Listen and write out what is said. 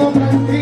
quedo tranquilo.